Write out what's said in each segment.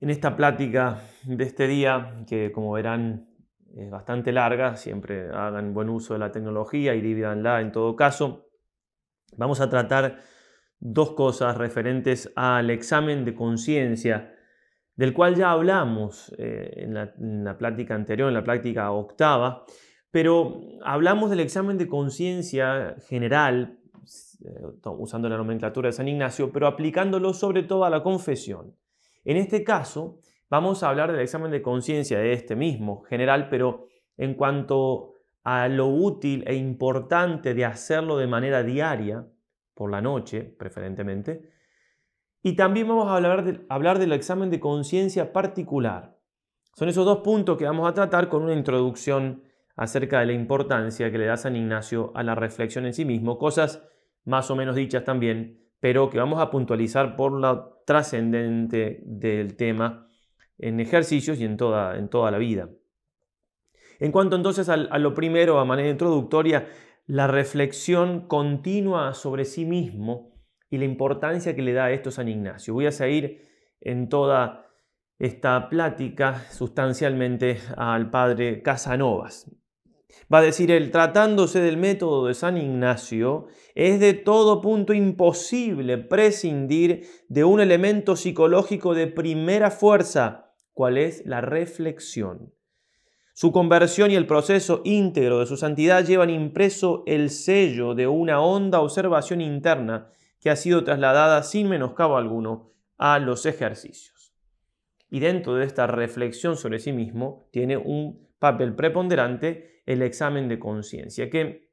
En esta plática de este día, que como verán es bastante larga, siempre hagan buen uso de la tecnología y divídanla en todo caso. Vamos a tratar dos cosas referentes al examen de conciencia, del cual ya hablamos eh, en, la, en, la, plática anterior, en la plática octava, pero hablamos del examen de conciencia general, eh, usando la nomenclatura de San Ignacio, pero aplicándolo sobre todo a la confesión. En este caso, Vamos a hablar del examen de conciencia de este mismo general, pero en cuanto a lo útil e importante de hacerlo de manera diaria, por la noche preferentemente, y también vamos a hablar, hablar del examen de conciencia particular. Son esos dos puntos que vamos a tratar con una introducción acerca de la importancia que le da San Ignacio a la reflexión en sí mismo, cosas más o menos dichas también, pero que vamos a puntualizar por la trascendente del tema en ejercicios y en toda, en toda la vida. En cuanto entonces a, lo primero, a manera introductoria, la reflexión continua sobre sí mismo y la importancia que le da a esto San Ignacio. Voy a seguir en toda esta plática sustancialmente al padre Casanovas. Va a decir él, tratándose del método de San Ignacio, es de todo punto imposible prescindir de un elemento psicológico de primera fuerza cuál es la reflexión. Su conversión y el proceso íntegro de su santidad llevan impreso el sello de una honda observación interna que ha sido trasladada sin menoscabo alguno a los ejercicios. Y dentro de esta reflexión sobre sí mismo tiene un papel preponderante el examen de conciencia, que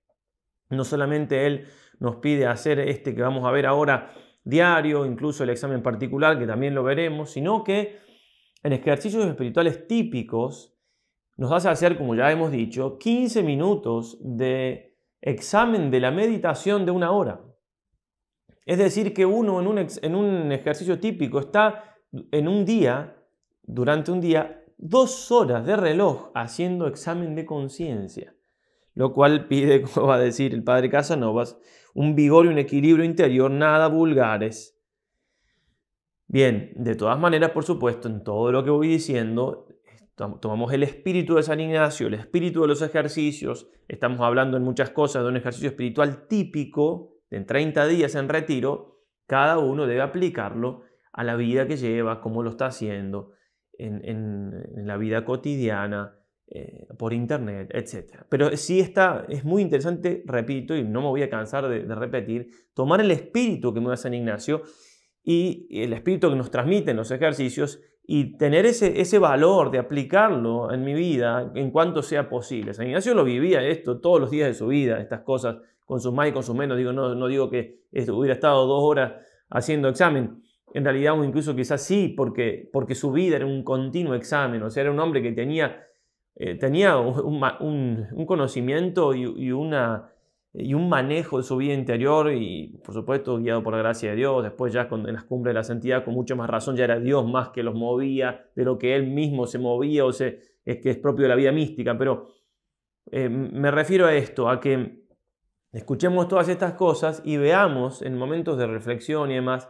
no solamente él nos pide hacer este que vamos a ver ahora diario, incluso el examen particular, que también lo veremos, sino que en ejercicios espirituales típicos nos hace hacer, como ya hemos dicho, 15 minutos de examen de la meditación de una hora. Es decir, que uno en un, en un ejercicio típico está en un día, durante un día, dos horas de reloj haciendo examen de conciencia, lo cual pide, como va a decir el padre Casanovas, un vigor y un equilibrio interior nada vulgares. Bien, de todas maneras, por supuesto, en todo lo que voy diciendo, tomamos el espíritu de San Ignacio, el espíritu de los ejercicios, estamos hablando en muchas cosas de un ejercicio espiritual típico, en 30 días en retiro, cada uno debe aplicarlo a la vida que lleva, cómo lo está haciendo, en, la vida cotidiana, eh, por internet, etc. Pero sí está, es muy interesante, repito, y no me voy a cansar de, repetir, tomar el espíritu que da San Ignacio y el espíritu que nos transmiten los ejercicios y tener ese, ese valor de aplicarlo en mi vida en cuanto sea posible. San Ignacio lo vivía esto todos los días de su vida, estas cosas con sus más y con sus menos. Digo, no, no digo que hubiera estado dos horas haciendo examen. En realidad, incluso quizás sí, porque, porque su vida era un continuo examen. O sea, era un hombre que tenía, eh, tenía un, un, conocimiento y, y una, y un manejo de su vida interior y por supuesto guiado por la gracia de Dios, después ya en las cumbres de la santidad con mucha más razón ya era Dios más que los movía de lo que él mismo se movía o se, es que es propio de la vida mística, pero eh, me refiero a esto, a que escuchemos todas estas cosas y veamos en momentos de reflexión y demás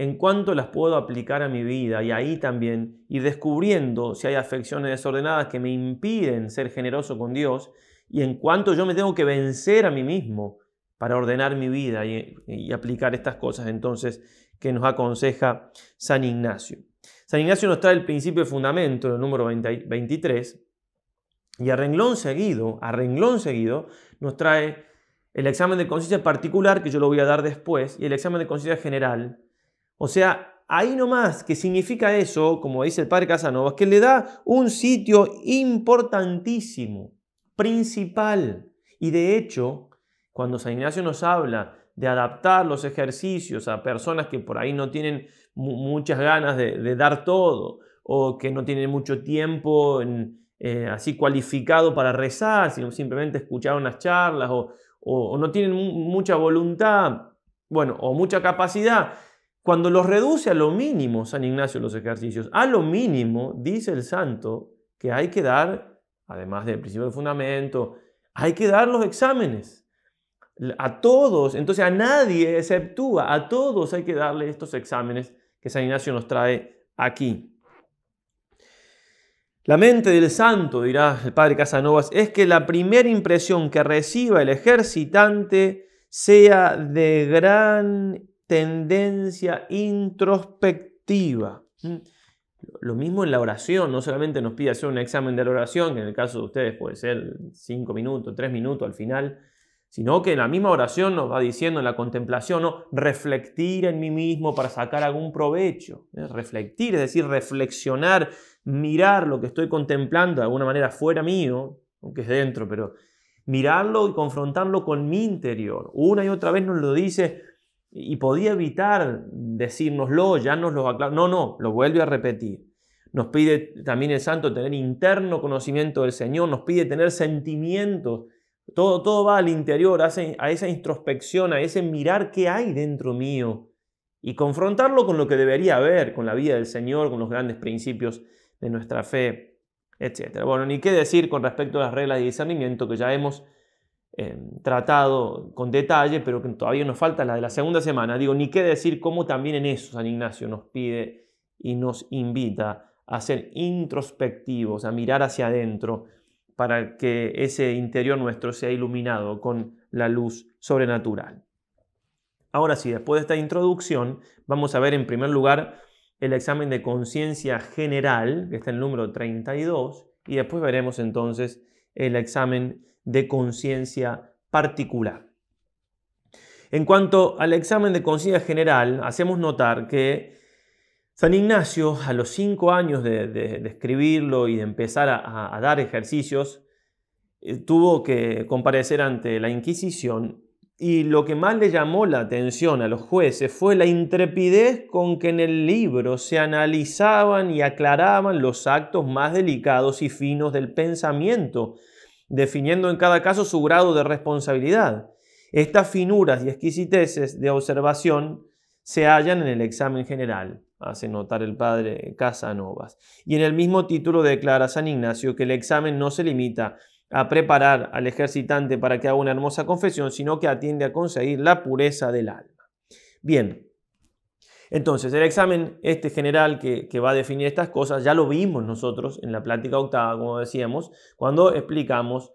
en cuánto las puedo aplicar a mi vida y ahí también ir descubriendo si hay afecciones desordenadas que me impiden ser generoso con Dios y en cuanto yo me tengo que vencer a mí mismo para ordenar mi vida y, aplicar estas cosas entonces que nos aconseja San Ignacio. San Ignacio nos trae el principio de fundamento, el número 23, y a renglón seguido, a renglón seguido, nos trae el examen de conciencia particular, que yo lo voy a dar después, y el examen de conciencia general. O sea, ahí nomás, que significa eso, como dice el padre Casanova, que le da un sitio importantísimo principal. Y de hecho, cuando San Ignacio nos habla de adaptar los ejercicios a personas que por ahí no tienen muchas ganas de, dar todo o que no tienen mucho tiempo eh, así cualificado para rezar, sino simplemente escuchar unas charlas o, o no tienen mucha voluntad, bueno, o mucha capacidad. Cuando los reduce a lo mínimo, San Ignacio, los ejercicios, a lo mínimo, dice el santo que hay que dar, además del principio de fundamento, hay que dar los exámenes. A todos, entonces a nadie exceptúa, a todos hay que darle estos exámenes que San Ignacio nos trae aquí. La mente del santo, dirá el padre Casanovas, es que la primera impresión que reciba el ejercitante sea de gran tendencia introspectiva. Lo mismo en la oración, no solamente nos pide hacer un examen de la oración, que en el caso de ustedes puede ser cinco minutos, tres minutos al final, sino que en la misma oración nos va diciendo en la contemplación, ¿no? reflectir en mí mismo para sacar algún provecho. ¿eh? Reflectir, es decir, reflexionar, mirar lo que estoy contemplando de alguna manera fuera mío, aunque es dentro, pero mirarlo y confrontarlo con mi interior. Una y otra vez nos lo dice y podía evitar decírnoslo, ya nos lo aclara. No, no, lo vuelve a repetir. Nos pide también el santo tener interno conocimiento del Señor, nos pide tener sentimientos. Todo, todo va al interior, a esa introspección, a ese mirar qué hay dentro mío y confrontarlo con lo que debería haber, con la vida del Señor, con los grandes principios de nuestra fe, etc. Bueno, ni qué decir con respecto a las reglas de discernimiento que ya hemos eh, tratado con detalle, pero que todavía nos falta la de la segunda semana. Digo, ni qué decir cómo también en eso San Ignacio nos pide y nos invita a ser introspectivos, a mirar hacia adentro, para que ese interior nuestro sea iluminado con la luz sobrenatural. Ahora sí, después de esta introducción, vamos a ver en primer lugar el examen de conciencia general, que está en el número 32, y después veremos entonces el examen de conciencia particular. En cuanto al examen de conciencia general, hacemos notar que San Ignacio, a los cinco años de, escribirlo y de empezar a, dar ejercicios, eh, tuvo que comparecer ante la Inquisición y lo que más le llamó la atención a los jueces fue la intrepidez con que en el libro se analizaban y aclaraban los actos más delicados y finos del pensamiento definiendo en cada caso su grado de responsabilidad. Estas finuras y exquisiteces de observación se hallan en el examen general, hace notar el padre Casanovas. Y en el mismo título declara San Ignacio que el examen no se limita a preparar al ejercitante para que haga una hermosa confesión, sino que atiende a conseguir la pureza del alma. Bien, entonces, el examen este general que, va a definir estas cosas ya lo vimos nosotros en la plática octava, como decíamos, cuando explicamos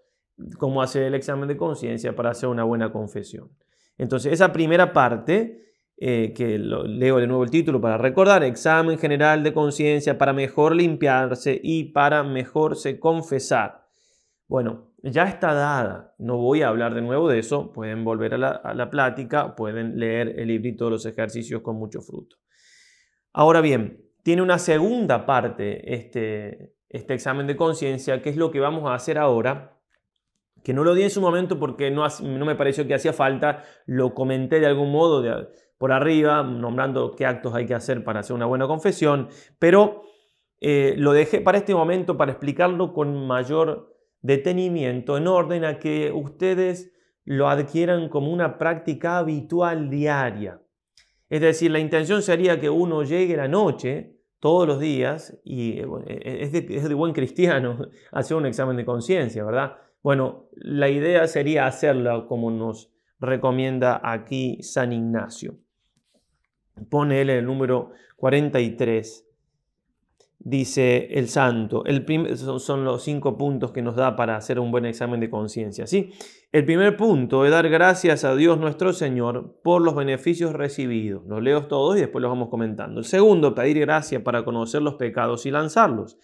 cómo hacer el examen de conciencia para hacer una buena confesión. Entonces, esa primera parte, eh, que leo de nuevo el título para recordar, examen general de conciencia para mejor limpiarse y para mejorse confesar. Bueno, ya está dada. No voy a hablar de nuevo de eso. Pueden volver a la, plática, pueden leer el librito de los ejercicios con mucho fruto. Ahora bien, tiene una segunda parte este, este examen de conciencia, que es lo que vamos a hacer ahora, que no lo di en su momento porque no, me pareció que hacía falta, lo comenté de algún modo por arriba, nombrando qué actos hay que hacer para hacer una buena confesión, pero eh, lo dejé para este momento para explicarlo con mayor detenimiento en orden a que ustedes lo adquieran como una práctica habitual diaria. Es decir, la intención sería que uno llegue la noche todos los días y eh, e-, es de, buen cristiano hacer un examen de conciencia, ¿verdad? Bueno, la idea sería hacerlo como nos recomienda aquí San Ignacio. Pone él el número 43 dice el santo. El son los cinco puntos que nos da para hacer un buen examen de conciencia. ¿sí? El primer punto es dar gracias a Dios nuestro Señor por los beneficios recibidos. Los leo todos y después los vamos comentando. El segundo, pedir gracia para conocer los pecados y lanzarlos.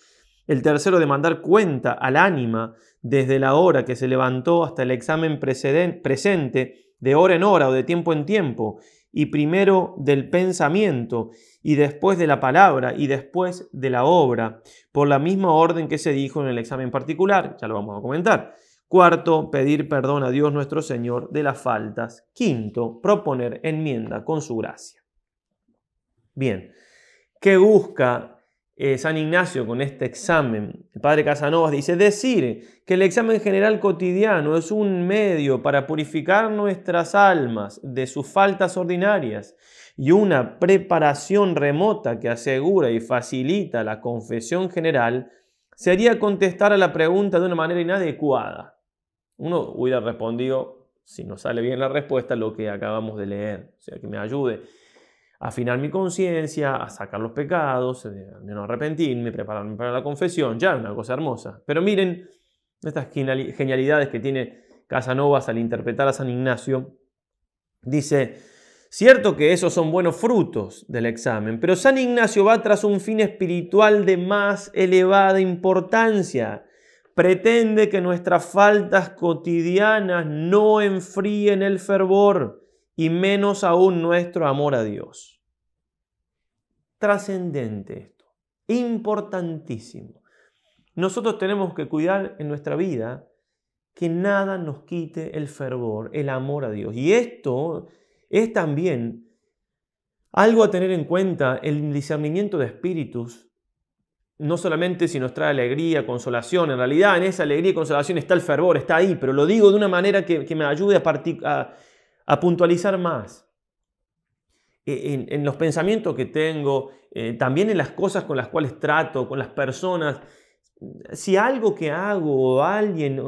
El tercero, demandar cuenta al ánima desde la hora que se levantó hasta el examen presente, de hora en hora o de tiempo en tiempo, y primero del pensamiento y después de la palabra y después de la obra, por la misma orden que se dijo en el examen particular, ya lo vamos a comentar. Cuarto, pedir perdón a Dios nuestro Señor de las faltas. Quinto, proponer enmienda con su gracia. Bien, ¿qué busca eh, San Ignacio con este examen? El padre Casanovas dice, decir que el examen general cotidiano es un medio para purificar nuestras almas de sus faltas ordinarias y una preparación remota que asegura y facilita la confesión general sería contestar a la pregunta de una manera inadecuada. Uno hubiera respondido, si no sale bien la respuesta, lo que acabamos de leer, o sea, que me ayude afinar mi conciencia, a sacar los pecados, de no arrepentirme, prepararme para la confesión, ya una cosa hermosa. Pero miren estas genialidades que tiene Casanovas al interpretar a San Ignacio. Dice, cierto que esos son buenos frutos del examen, pero San Ignacio va tras un fin espiritual de más elevada importancia pretende que nuestras faltas cotidianas no enfríen el fervor y menos aún nuestro amor a Dios. Trascendente esto, importantísimo. Nosotros tenemos que cuidar en nuestra vida que nada nos quite el fervor, el amor a Dios. Y esto es también algo a tener en cuenta, el discernimiento de espíritus no solamente si nos trae alegría, consolación, en realidad en esa alegría y consolación está el fervor, está ahí, pero lo digo de una manera que, me ayude a, a, puntualizar más. E, en, los pensamientos que tengo, eh, también en las cosas con las cuales trato, con las personas, si algo que hago o alguien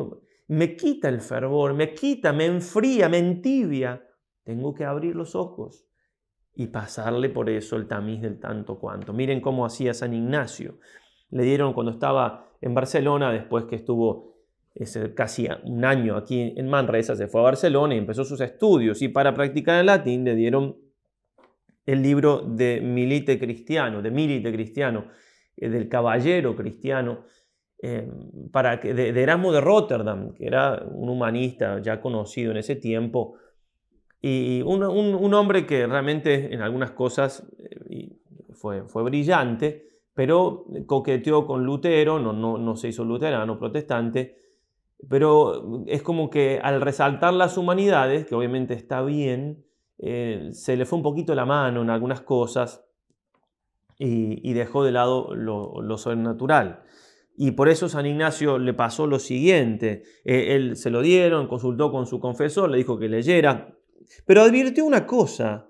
me quita el fervor, me quita, me enfría, me entibia, tengo que abrir los ojos y pasarle por eso el tamiz del tanto cuanto. Miren cómo hacía San Ignacio le dieron cuando estaba en Barcelona, después que estuvo ese, casi un año aquí en Manresa, se fue a Barcelona y empezó sus estudios. Y para practicar el latín le dieron el libro de Milite Cristiano, de Milite Cristiano, eh, del caballero cristiano, eh, para que, de, Erasmo de Rotterdam, que era un humanista ya conocido en ese tiempo, y un, un, hombre que realmente en algunas cosas eh, fue, fue brillante, pero coqueteó con Lutero, no, no, no se hizo luterano, protestante, pero es como que al resaltar las humanidades, que obviamente está bien, eh, se le fue un poquito la mano en algunas cosas y, dejó de lado lo, sobrenatural. Y por eso San Ignacio le pasó lo siguiente. Eh, él se lo dieron, consultó con su confesor, le dijo que leyera, pero advirtió una cosa,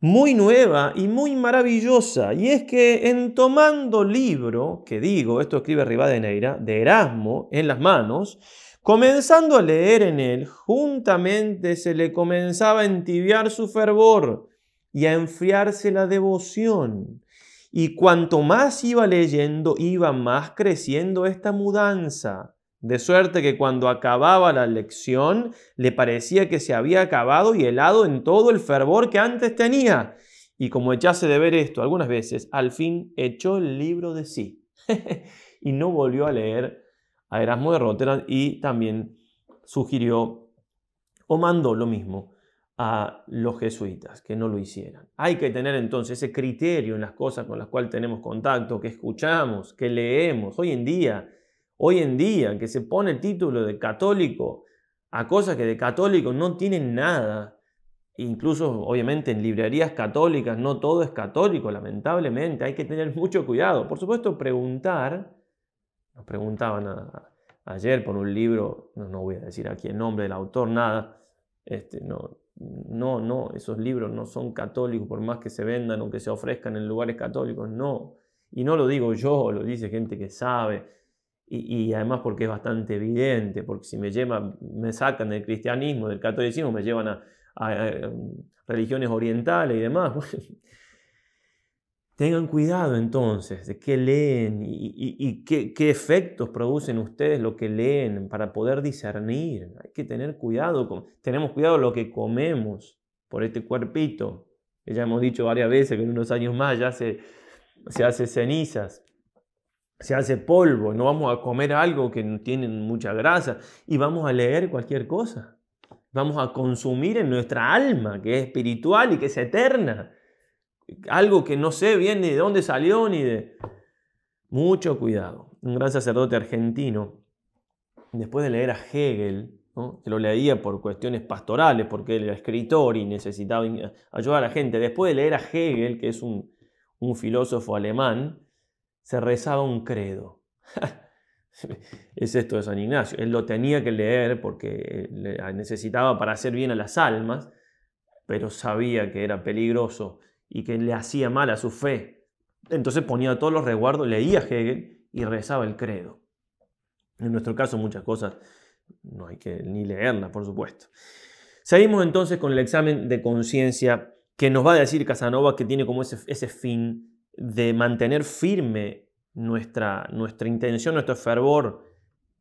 muy nueva y muy maravillosa, y es que en tomando libro, que digo, esto escribe Rivadeneira, de Erasmo en las manos, comenzando a leer en él, juntamente se le comenzaba a entibiar su fervor y a enfriarse la devoción. Y cuanto más iba leyendo, iba más creciendo esta mudanza de suerte que cuando acababa la lección le parecía que se había acabado y helado en todo el fervor que antes tenía. Y como echase de ver esto algunas veces, al fin echó el libro de sí y no volvió a leer a Erasmo de Rotterdam y también sugirió o mandó lo mismo a los jesuitas, que no lo hicieran. Hay que tener entonces ese criterio en las cosas con las cuales tenemos contacto, que escuchamos, que leemos. Hoy en día hoy en día, que se pone el título de católico a cosas que de católico no tienen nada. Incluso, obviamente, en librerías católicas no todo es católico, lamentablemente. Hay que tener mucho cuidado. Por supuesto, preguntar. Nos preguntaban ayer por un libro, no, voy a decir aquí el nombre del autor, nada. Este, no, no, no, esos libros no son católicos, por más que se vendan o que se ofrezcan en lugares católicos, no. Y no lo digo yo, lo dice gente que sabe y, además porque es bastante evidente, porque si me, llevan, me sacan del cristianismo, del catolicismo, me llevan a, um, religiones orientales y demás. Tengan cuidado entonces de qué leen y, qué, qué, efectos producen ustedes lo que leen para poder discernir. Hay que tener cuidado, con, tenemos cuidado lo que comemos por este cuerpito, que ya hemos dicho varias veces que en unos años más ya se, se hace cenizas se hace polvo, no vamos a comer algo que tiene mucha grasa y vamos a leer cualquier cosa. Vamos a consumir en nuestra alma, que es espiritual y que es eterna. Algo que no sé bien ni de dónde salió ni de... Mucho cuidado. Un gran sacerdote argentino después de leer a Hegel, que lo leía por cuestiones pastorales, porque él era escritor y necesitaba ayudar a la gente, después de leer a Hegel, que es un, un filósofo alemán, se rezaba un credo. es esto de San Ignacio. Él lo tenía que leer porque necesitaba para hacer bien a las almas, pero sabía que era peligroso y que le hacía mal a su fe. Entonces ponía todos los resguardos, leía Hegel y rezaba el credo. En nuestro caso muchas cosas no hay que ni leerlas, por supuesto. Seguimos entonces con el examen de conciencia que nos va a decir Casanova que tiene como ese, ese fin de mantener firme nuestra, nuestra intención, nuestro fervor.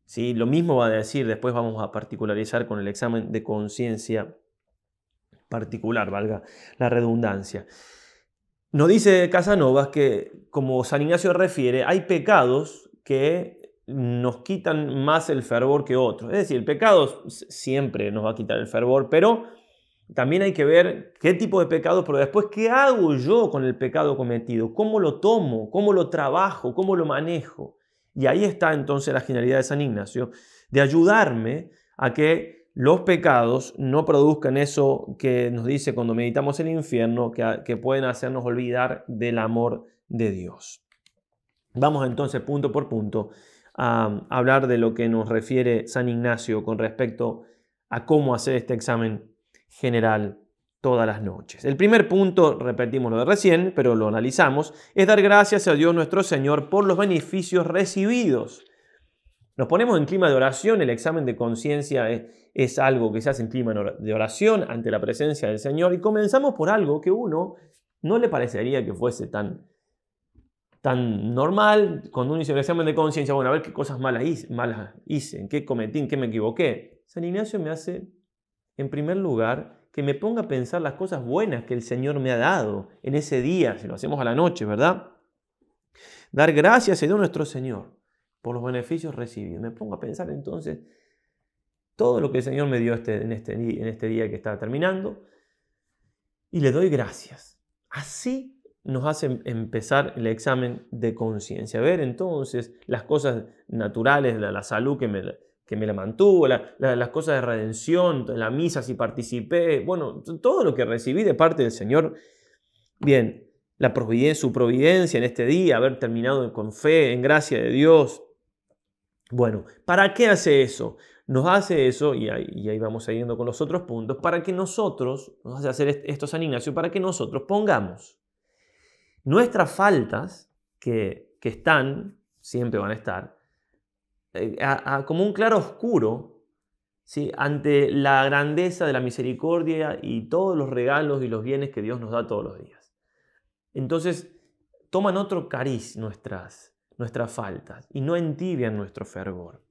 ¿sí? Lo mismo va a decir, después vamos a particularizar con el examen de conciencia particular, valga la redundancia. Nos dice Casanovas que, como San Ignacio refiere, hay pecados que nos quitan más el fervor que otros. Es decir, el pecado siempre nos va a quitar el fervor, pero también hay que ver qué tipo de pecado, pero después qué hago yo con el pecado cometido, cómo lo tomo, cómo lo trabajo, cómo lo manejo. Y ahí está entonces la genialidad de San Ignacio, de ayudarme a que los pecados no produzcan eso que nos dice cuando meditamos el infierno, que, que pueden hacernos olvidar del amor de Dios. Vamos entonces punto por punto a hablar de lo que nos refiere San Ignacio con respecto a cómo hacer este examen general todas las noches. El primer punto, repetimos lo de recién, pero lo analizamos, es dar gracias a Dios nuestro Señor por los beneficios recibidos. Nos ponemos en clima de oración, el examen de conciencia es, algo que se hace en clima de oración ante la presencia del Señor y comenzamos por algo que uno no le parecería que fuese tan, tan normal. Cuando uno hizo el examen de conciencia, bueno, a ver qué cosas malas hice, malas hice, en qué cometí, en qué me equivoqué. San Ignacio me hace en primer lugar, que me ponga a pensar las cosas buenas que el Señor me ha dado en ese día, si lo hacemos a la noche, ¿verdad? Dar gracias a Dios nuestro Señor por los beneficios recibidos. Me pongo a pensar entonces todo lo que el Señor me dio este, en, este, en este día que está terminando y le doy gracias. Así nos hace empezar el examen de conciencia. Ver entonces las cosas naturales, la, la salud que me, que me la mantuvo, las cosas de redención, la misa si participé, bueno, todo lo que recibí de parte del Señor. Bien, la providencia, su providencia en este día, haber terminado con fe, en gracia de Dios. Bueno, ¿para qué hace eso? Nos hace eso, y ahí, vamos siguiendo con los otros puntos, para que nosotros, nos hace hacer esto San Ignacio, para que nosotros pongamos nuestras faltas, que, que están, siempre van a estar, eh, como un claro oscuro ¿sí? ante la grandeza de la misericordia y todos los regalos y los bienes que Dios nos da todos los días. Entonces, toman otro cariz nuestras, nuestras faltas y no entibian nuestro fervor.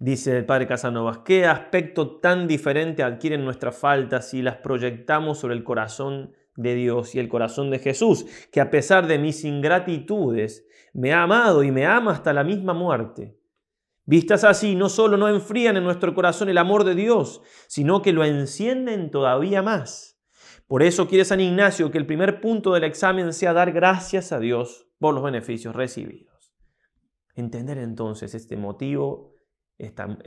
Dice el padre Casanovas, ¿qué aspecto tan diferente adquieren nuestras faltas si las proyectamos sobre el corazón de Dios y el corazón de Jesús, que a pesar de mis ingratitudes me ha amado y me ama hasta la misma muerte. Vistas así, no solo no enfrían en nuestro corazón el amor de Dios, sino que lo encienden todavía más. Por eso quiere San Ignacio que el primer punto del examen sea dar gracias a Dios por los beneficios recibidos. Entender entonces este motivo,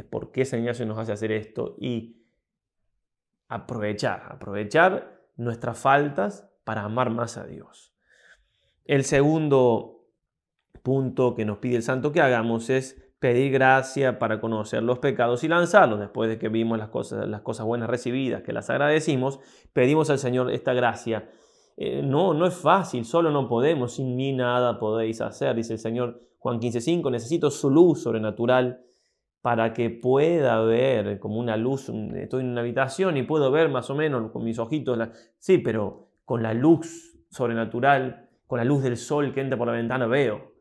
por qué San Ignacio nos hace hacer esto y aprovechar, aprovechar nuestras faltas para amar más a Dios. El segundo punto que nos pide el santo que hagamos es pedir gracia para conocer los pecados y lanzarlos. Después de que vimos las cosas, las cosas buenas recibidas, que las agradecimos, pedimos al Señor esta gracia. Eh, no, no es fácil, solo no podemos, sin mí nada podéis hacer, dice el Señor Juan 15.5, necesito su luz sobrenatural para que pueda ver como una luz, estoy en una habitación y puedo ver más o menos con mis ojitos, sí, pero con la luz sobrenatural, con la luz del sol que entra por la ventana, veo,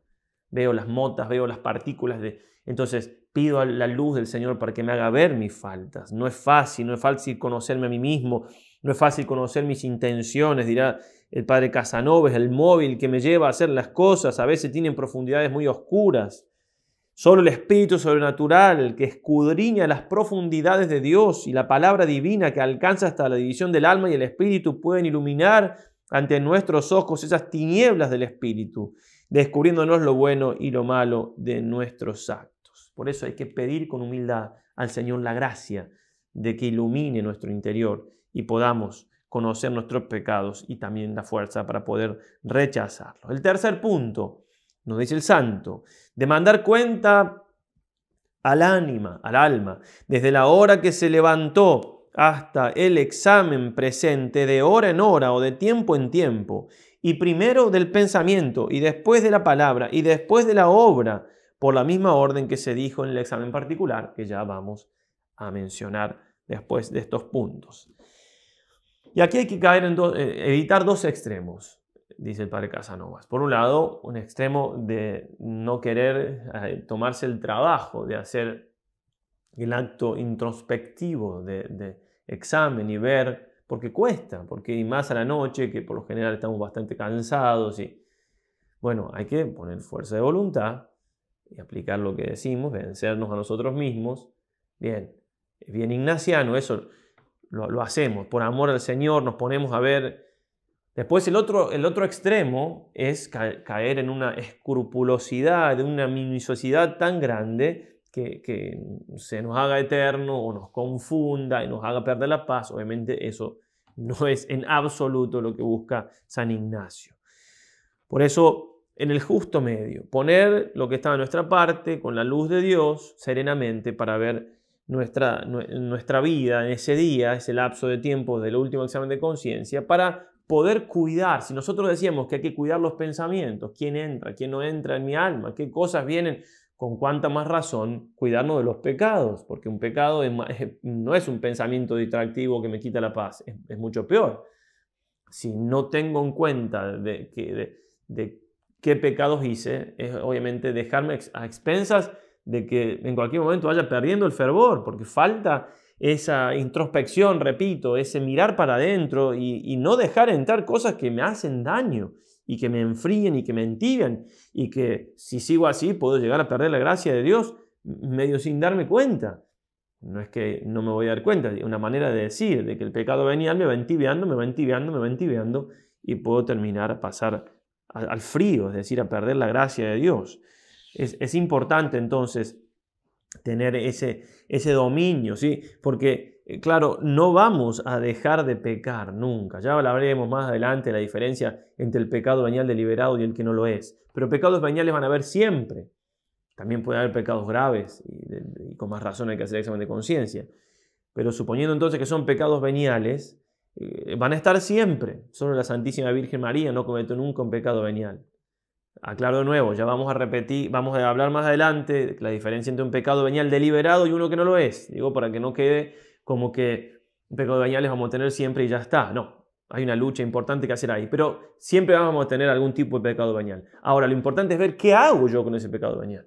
veo las motas, veo las partículas de... Entonces pido a la luz del Señor para que me haga ver mis faltas. No es fácil, no es fácil conocerme a mí mismo, no es fácil conocer mis intenciones, dirá el padre Casanova, es el móvil que me lleva a hacer las cosas, a veces tienen profundidades muy oscuras. Solo el Espíritu sobrenatural que escudriña las profundidades de Dios y la palabra divina que alcanza hasta la división del alma y el Espíritu pueden iluminar ante nuestros ojos esas tinieblas del Espíritu, descubriéndonos lo bueno y lo malo de nuestros actos. Por eso hay que pedir con humildad al Señor la gracia de que ilumine nuestro interior y podamos conocer nuestros pecados y también la fuerza para poder rechazarlos. El tercer punto, nos dice el santo, de mandar cuenta al ánima, al alma, desde la hora que se levantó hasta el examen presente de hora en hora o de tiempo en tiempo, y primero del pensamiento y después de la palabra y después de la obra, por la misma orden que se dijo en el examen particular, que ya vamos a mencionar después de estos puntos. Y aquí hay que caer en eh, evitar dos extremos, dice el padre Casanovas. Por un lado, un extremo de no querer eh, tomarse el trabajo de hacer el acto introspectivo de, examen y ver, porque cuesta, porque y más a la noche, que por lo general estamos bastante cansados y bueno, hay que poner fuerza de voluntad y aplicar lo que decimos, vencernos a nosotros mismos. Bien, bien ignaciano, eso lo, hacemos por amor al Señor, nos ponemos a ver. Después el otro, el otro extremo es caer en una escrupulosidad, de una minuciosidad tan grande que, que, se nos haga eterno o nos confunda y nos haga perder la paz. Obviamente eso no es en absoluto lo que busca San Ignacio. Por eso, en el justo medio, poner lo que está en nuestra parte con la luz de Dios serenamente para ver nuestra, nuestra vida en ese día, ese lapso de tiempo del último examen de conciencia, para poder cuidar. Si nosotros decíamos que hay que cuidar los pensamientos, quién entra, quién no entra en mi alma, qué cosas vienen, con cuánta más razón cuidarnos de los pecados, porque un pecado no es un pensamiento distractivo que me quita la paz, es, mucho peor. Si no tengo en cuenta de, de, qué pecados hice, es obviamente dejarme a expensas de que en cualquier momento vaya perdiendo el fervor, porque falta esa introspección, repito, ese mirar para adentro y, no dejar entrar cosas que me hacen daño y que me enfríen y que me entibian y que si sigo así puedo llegar a perder la gracia de Dios medio sin darme cuenta. No es que no me voy a dar cuenta, es una manera de decir, de que el pecado venial me va entibiando, me va entibiando, me va entibiando y puedo terminar a pasar al frío, es decir, a perder la gracia de Dios. Es, importante entonces tener ese, ese dominio, ¿sí? Porque, eh, claro, no vamos a dejar de pecar nunca. Ya hablaremos más adelante la diferencia entre el pecado venial deliberado y el que no lo es. Pero pecados veniales van a haber siempre. También puede haber pecados graves y, con más razón hay que hacer examen de conciencia. Pero suponiendo entonces que son pecados veniales, eh, van a estar siempre. Solo la Santísima Virgen María no cometió nunca un pecado venial. Aclaro de nuevo, ya vamos a repetir, vamos a hablar más adelante la diferencia entre un pecado venial deliberado y uno que no lo es. Digo, para que no quede como que un pecado venial vamos a tener siempre y ya está. No, hay una lucha importante que hacer ahí. Pero siempre vamos a tener algún tipo de pecado venial. Ahora, lo importante es ver qué hago yo con ese pecado venial.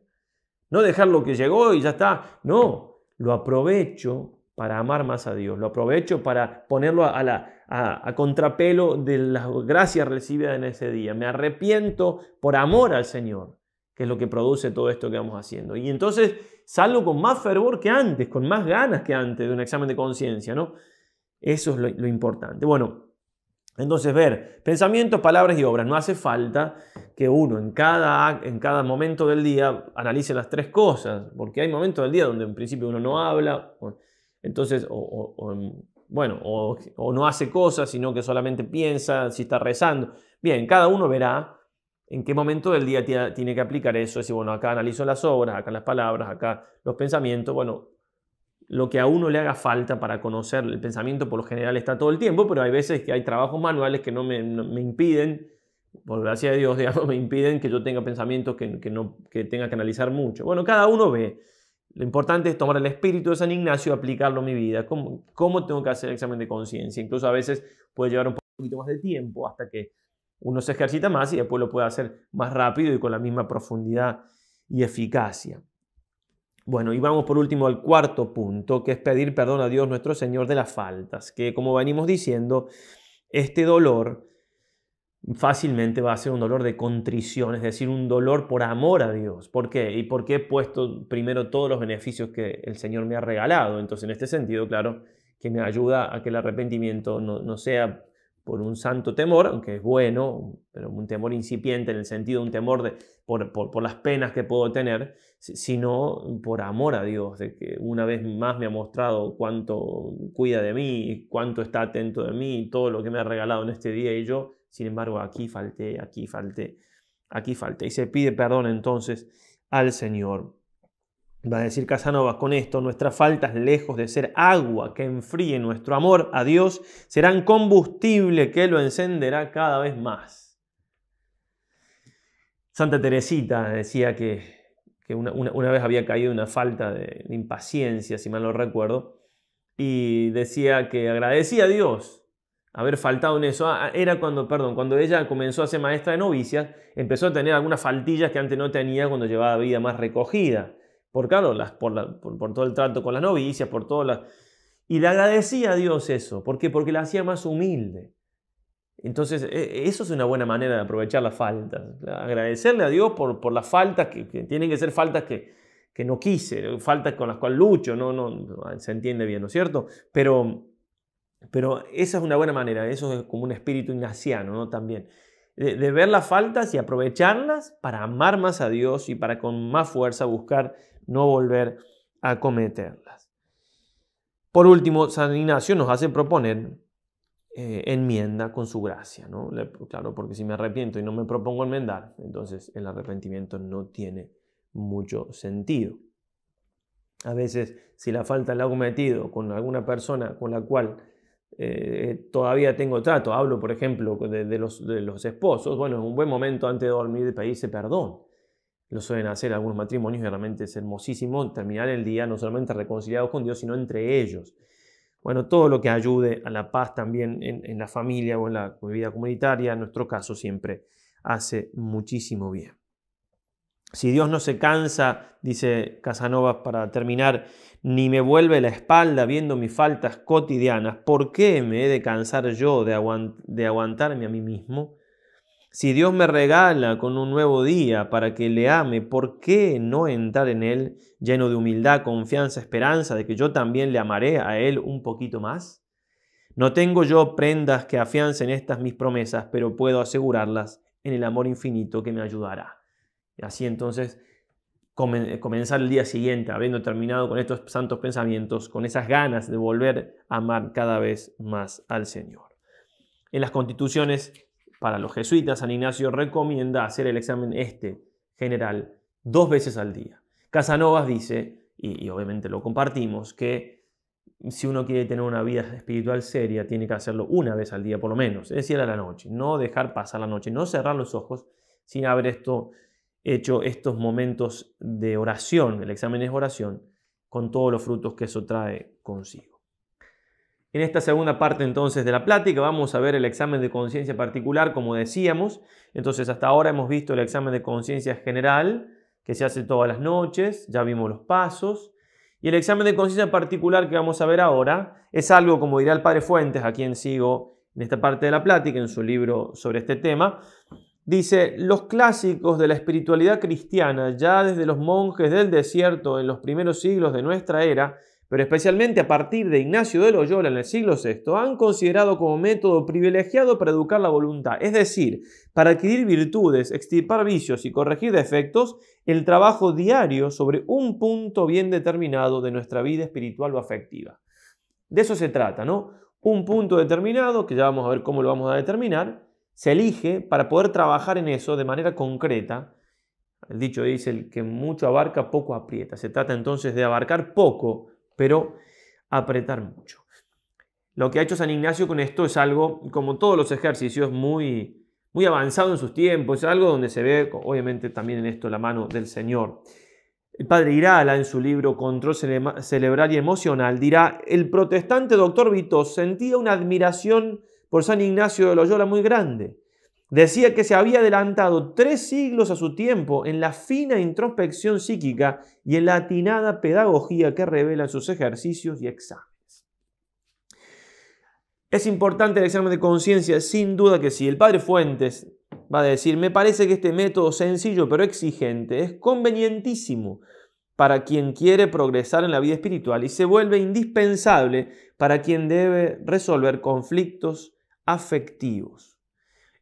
No dejar lo que llegó y ya está. No, lo aprovecho para amar más a Dios. Lo aprovecho para ponerlo a la, a, contrapelo de las gracias recibidas en ese día. Me arrepiento por amor al Señor, que es lo que produce todo esto que vamos haciendo. Y entonces salgo con más fervor que antes, con más ganas que antes de un examen de conciencia, ¿no? Eso es lo, importante. Bueno, entonces ver pensamientos, palabras y obras. No hace falta que uno en cada, en cada momento del día analice las tres cosas, porque hay momentos del día donde en principio uno no habla, entonces, o, bueno, o, no hace cosas, sino que solamente piensa, si está rezando. Bien, cada uno verá en qué momento del día tiene que aplicar eso. Es decir, bueno, acá analizo las obras, acá las palabras, acá los pensamientos. Bueno, lo que a uno le haga falta para conocer el pensamiento por lo general está todo el tiempo, pero hay veces que hay trabajos manuales que no me, impiden, por gracia de Dios, digamos, me impiden que yo tenga pensamientos que, no, que tenga que analizar mucho. Bueno, cada uno ve. Lo importante es tomar el espíritu de San Ignacio y aplicarlo a mi vida. ¿Cómo, cómo tengo que hacer el examen de conciencia? Incluso a veces puede llevar un poquito más de tiempo hasta que uno se ejercita más y después lo puede hacer más rápido y con la misma profundidad y eficacia. Bueno, y vamos por último al cuarto punto, que es pedir perdón a Dios nuestro Señor de las faltas, que como venimos diciendo, este dolor fácilmente va a ser un dolor de contrición, es decir, un dolor por amor a Dios. ¿Por qué? ¿Y por qué he puesto primero todos los beneficios que el Señor me ha regalado? Entonces, en este sentido, claro, que me ayuda a que el arrepentimiento no, sea por un santo temor, aunque es bueno, pero un temor incipiente en el sentido de un temor de, por, las penas que puedo tener, sino por amor a Dios, de que una vez más me ha mostrado cuánto cuida de mí, cuánto está atento de mí, todo lo que me ha regalado en este día y yo, sin embargo, aquí falté, aquí falté, aquí falté. Y se pide perdón entonces al Señor. Va a decir Casanova, con esto nuestras faltas, lejos de ser agua que enfríe nuestro amor a Dios, serán combustible que lo encenderá cada vez más. Santa Teresita decía que, una, vez había caído una falta de, impaciencia, si mal no recuerdo, y decía que agradecía a Dios haber faltado en eso. Ah, era cuando, perdón, cuando ella comenzó a ser maestra de novicias, empezó a tener algunas faltillas que antes no tenía cuando llevaba vida más recogida por, claro, las, por, todo el trato con las novicias, por todas las... Y le agradecía a Dios eso. ¿Por qué? Porque la hacía más humilde. Entonces, e, eso es una buena manera de aprovechar las faltas. Agradecerle a Dios por, por las faltas, que, tienen que ser faltas que, que, no quise, faltas con las cuales lucho, no, no, se entiende bien, ¿no es cierto? Pero, pero esa es una buena manera, eso es como un espíritu ignaciano, ¿no? También de, ver las faltas y aprovecharlas para amar más a Dios y para con más fuerza buscar no volver a cometerlas. Por último, San Ignacio nos hace proponer eh, enmienda con su gracia. ¿no? Claro, porque si me arrepiento y no me propongo enmendar, entonces el arrepentimiento no tiene mucho sentido. A veces, si la falta la he cometido con alguna persona con la cual eh, todavía tengo trato, hablo por ejemplo de, los, de, los, esposos, bueno, es un buen momento antes de dormir de pedirse perdón. Lo suelen hacer algunos matrimonios y realmente es hermosísimo terminar el día no solamente reconciliados con Dios, sino entre ellos. Bueno, todo lo que ayude a la paz también en, en la familia o en la vida comunitaria, en nuestro caso, siempre hace muchísimo bien. Si Dios no se cansa, dice Casanova para terminar, ni me vuelve la espalda viendo mis faltas cotidianas, ¿por qué me he de cansar yo de, aguantarme a mí mismo? Si Dios me regala con un nuevo día para que le ame, ¿por qué no entrar en Él lleno de humildad, confianza, esperanza de que yo también le amaré a Él un poquito más? No tengo yo prendas que afiancen estas mis promesas, pero puedo asegurarlas en el amor infinito que me ayudará. Así entonces comenzar el día siguiente, habiendo terminado con estos santos pensamientos, con esas ganas de volver a amar cada vez más al Señor. En las constituciones para los jesuitas, San Ignacio recomienda hacer el examen este general dos veces al día. Casanovas dice, y, y obviamente lo compartimos, que si uno quiere tener una vida espiritual seria, tiene que hacerlo una vez al día por lo menos, es decir, a la noche, no dejar pasar la noche, no cerrar los ojos sin haber esto hecho estos momentos de oración, el examen es oración, con todos los frutos que eso trae consigo. En esta segunda parte entonces de la plática vamos a ver el examen de conciencia particular, como decíamos. Entonces hasta ahora hemos visto el examen de conciencia general, que se hace todas las noches, ya vimos los pasos. Y el examen de conciencia particular que vamos a ver ahora es algo, como dirá el padre Fuentes, a quien sigo en esta parte de la plática, en su libro sobre este tema, Dice, los clásicos de la espiritualidad cristiana, ya desde los monjes del desierto en los primeros siglos de nuestra era, pero especialmente a partir de Ignacio de Loyola en el siglo VI, han considerado como método privilegiado para educar la voluntad, es decir, para adquirir virtudes, extirpar vicios y corregir defectos, el trabajo diario sobre un punto bien determinado de nuestra vida espiritual o afectiva. De eso se trata, ¿no? Un punto determinado, que ya vamos a ver cómo lo vamos a determinar, se elige para poder trabajar en eso de manera concreta. El dicho dice, el que mucho abarca, poco aprieta. Se trata entonces de abarcar poco, pero apretar mucho. Lo que ha hecho San Ignacio con esto es algo, como todos los ejercicios, muy, muy avanzado en sus tiempos, es algo donde se ve, obviamente, también en esto la mano del Señor. El padre Irala, en su libro Control Cerebral y Emocional, dirá, el protestante doctor Vitos sentía una admiración por San Ignacio de Loyola muy grande. Decía que se había adelantado tres siglos a su tiempo en la fina introspección psíquica y en la atinada pedagogía que revela sus ejercicios y exámenes. Es importante el examen de conciencia, sin duda que sí. El padre Fuentes va a decir, me parece que este método sencillo pero exigente es convenientísimo para quien quiere progresar en la vida espiritual y se vuelve indispensable para quien debe resolver conflictos afectivos.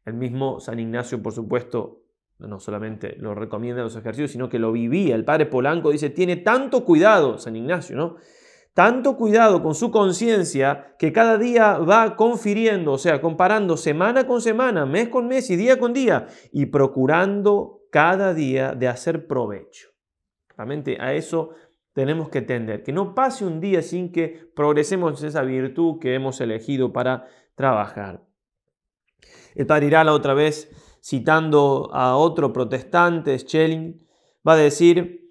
El mismo San Ignacio, por supuesto, no solamente lo recomienda los ejercicios, sino que lo vivía. El padre Polanco dice, tiene tanto cuidado, San Ignacio, ¿no? Tanto cuidado con su conciencia que cada día va confiriendo, o sea, comparando semana con semana, mes con mes y día con día, y procurando cada día de hacer provecho. Realmente a eso tenemos que tender, que no pase un día sin que progresemos en esa virtud que hemos elegido para trabajar. El padre Irala otra vez, citando a otro protestante, Schelling, va a decir,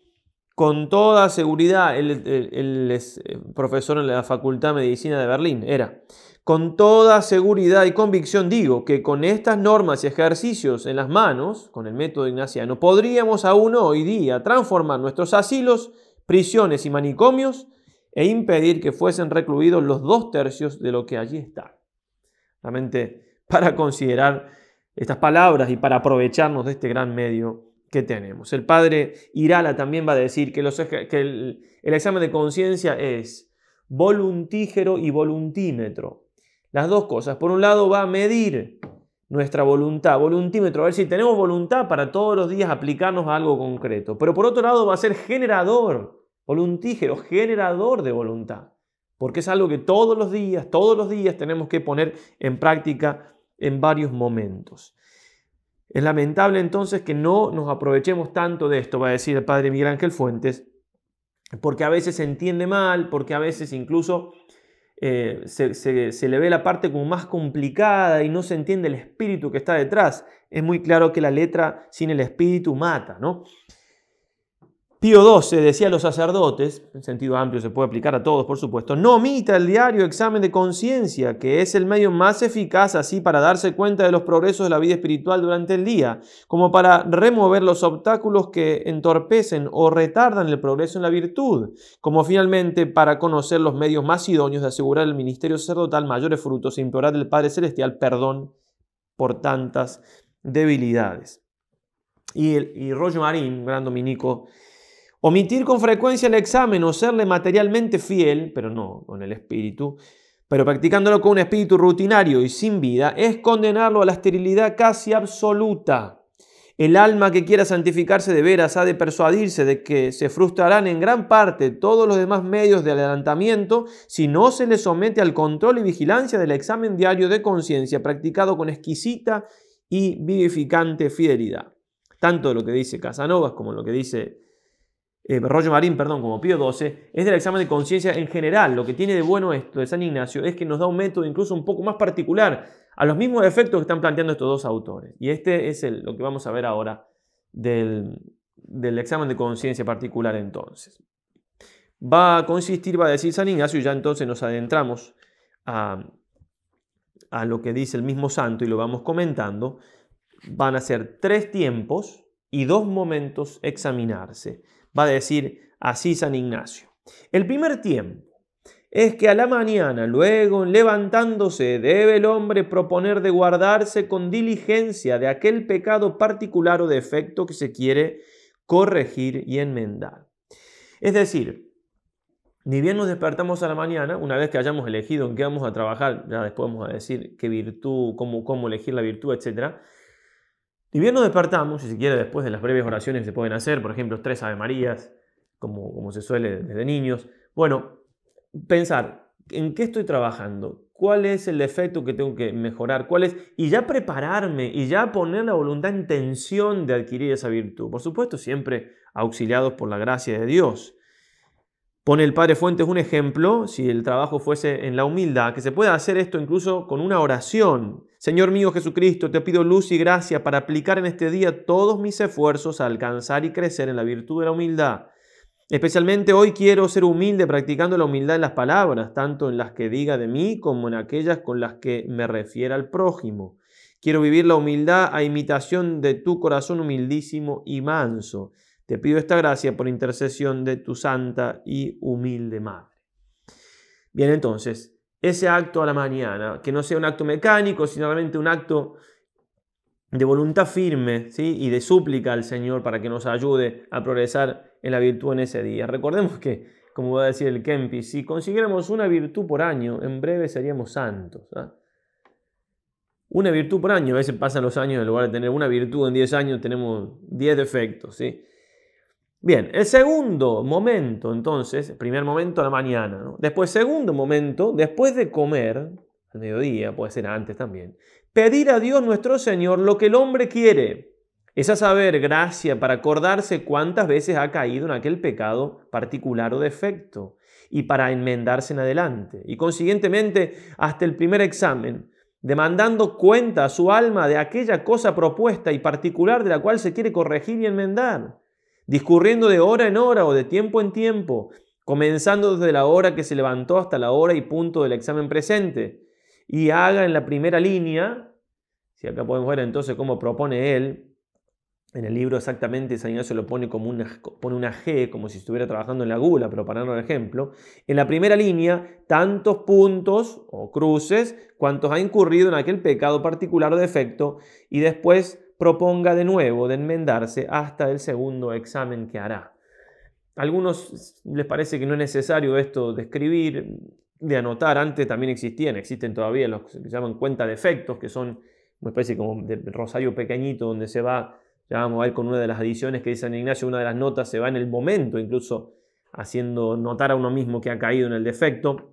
con toda seguridad, él, es eh, profesor en la Facultad de Medicina de Berlín, era, con toda seguridad y convicción digo que con estas normas y ejercicios en las manos, con el método ignaciano, podríamos aún hoy día transformar nuestros asilos, prisiones y manicomios e impedir que fuesen recluidos los dos tercios de lo que allí está. Para considerar estas palabras y para aprovecharnos de este gran medio que tenemos. El padre Irala también va a decir que, el, examen de conciencia es voluntígero y voluntímetro. Las dos cosas. Por un lado va a medir nuestra voluntad, voluntímetro, a ver si tenemos voluntad para todos los días aplicarnos a algo concreto. Pero por otro lado va a ser generador, voluntígero, generador de voluntad. Porque es algo que todos los días, todos los días tenemos que poner en práctica en varios momentos. Es lamentable entonces que no nos aprovechemos tanto de esto, va a decir el padre Miguel Ángel Fuentes, porque a veces se entiende mal, porque a veces incluso eh, se, le ve la parte como más complicada y no se entiende el espíritu que está detrás. Es muy claro que la letra sin el espíritu mata, ¿no? Pío XII decía a los sacerdotes, en sentido amplio se puede aplicar a todos por supuesto, no omita el diario examen de conciencia, que es el medio más eficaz así para darse cuenta de los progresos de la vida espiritual durante el día, como para remover los obstáculos que entorpecen o retardan el progreso en la virtud, como finalmente para conocer los medios más idóneos de asegurar el ministerio sacerdotal mayores frutos e implorar del Padre Celestial perdón por tantas debilidades. Y, el, y Rollo Marín, gran dominico, Omitir con frecuencia el examen o serle materialmente fiel, pero no con el espíritu, pero practicándolo con un espíritu rutinario y sin vida, es condenarlo a la esterilidad casi absoluta. El alma que quiera santificarse de veras ha de persuadirse de que se frustrarán en gran parte todos los demás medios de adelantamiento si no se le somete al control y vigilancia del examen diario de conciencia practicado con exquisita y vivificante fidelidad. Tanto lo que dice Casanovas como lo que dice eh, Rollo Marín, perdón, como Pío XII, es del examen de conciencia en general. Lo que tiene de bueno esto de San Ignacio es que nos da un método incluso un poco más particular a los mismos efectos que están planteando estos dos autores. Y este es el, lo que vamos a ver ahora del, examen de conciencia particular entonces. Va a consistir, va a decir San Ignacio, y ya entonces nos adentramos a, a lo que dice el mismo santo y lo vamos comentando. Van a ser tres tiempos y dos momentos examinarse va a decir así San Ignacio. El primer tiempo es que a la mañana, luego levantándose, debe el hombre proponer de guardarse con diligencia de aquel pecado particular o defecto que se quiere corregir y enmendar. Es decir, ni bien nos despertamos a la mañana, una vez que hayamos elegido en qué vamos a trabajar, ya después vamos a decir qué virtud, cómo, cómo elegir la virtud, etc. Y bien nos despertamos, si se quiere, después de las breves oraciones que se pueden hacer, por ejemplo, tres Ave Marías, como, como se suele desde niños. Bueno, pensar, ¿en qué estoy trabajando? ¿Cuál es el defecto que tengo que mejorar? ¿Cuál es? Y ya prepararme y ya poner la voluntad en tensión de adquirir esa virtud. Por supuesto, siempre auxiliados por la gracia de Dios. Pone el Padre Fuentes un ejemplo, si el trabajo fuese en la humildad, que se puede hacer esto incluso con una oración. Señor mío Jesucristo, te pido luz y gracia para aplicar en este día todos mis esfuerzos a alcanzar y crecer en la virtud de la humildad. Especialmente hoy quiero ser humilde practicando la humildad en las palabras, tanto en las que diga de mí como en aquellas con las que me refiera al prójimo. Quiero vivir la humildad a imitación de tu corazón humildísimo y manso te pido esta gracia por intercesión de tu santa y humilde Madre. Bien, entonces, ese acto a la mañana, que no sea un acto mecánico, sino realmente un acto de voluntad firme ¿sí? y de súplica al Señor para que nos ayude a progresar en la virtud en ese día. Recordemos que, como va a decir el Kempi, si consiguiéramos una virtud por año, en breve seríamos santos. ¿ah? Una virtud por año, a veces pasan los años, en lugar de tener una virtud en 10 años, tenemos 10 defectos. ¿sí? Bien, el segundo momento, entonces, primer momento a la mañana. Después, segundo momento, después de comer, al mediodía, puede ser antes también, pedir a Dios nuestro Señor lo que el hombre quiere. Es a saber, gracia para acordarse cuántas veces ha caído en aquel pecado particular o defecto y para enmendarse en adelante. Y consiguientemente, hasta el primer examen, demandando cuenta a su alma de aquella cosa propuesta y particular de la cual se quiere corregir y enmendar, discurriendo de hora en hora o de tiempo en tiempo, comenzando desde la hora que se levantó hasta la hora y punto del examen presente, y haga en la primera línea, si acá podemos ver entonces cómo propone él, en el libro exactamente San Ignacio lo pone como una, pone una G, como si estuviera trabajando en la gula, pero para dar un ejemplo. En la primera línea, tantos puntos o cruces, cuantos ha incurrido en aquel pecado particular o defecto, y después proponga de nuevo de enmendarse hasta el segundo examen que hará. A algunos les parece que no es necesario esto de escribir, de anotar. Antes también existían, existen todavía los que se llaman cuenta de efectos, que son una especie como de rosario pequeñito donde se va ya vamos a ver con una de las adiciones que dice San Ignacio, una de las notas se va en el momento, incluso haciendo notar a uno mismo que ha caído en el defecto.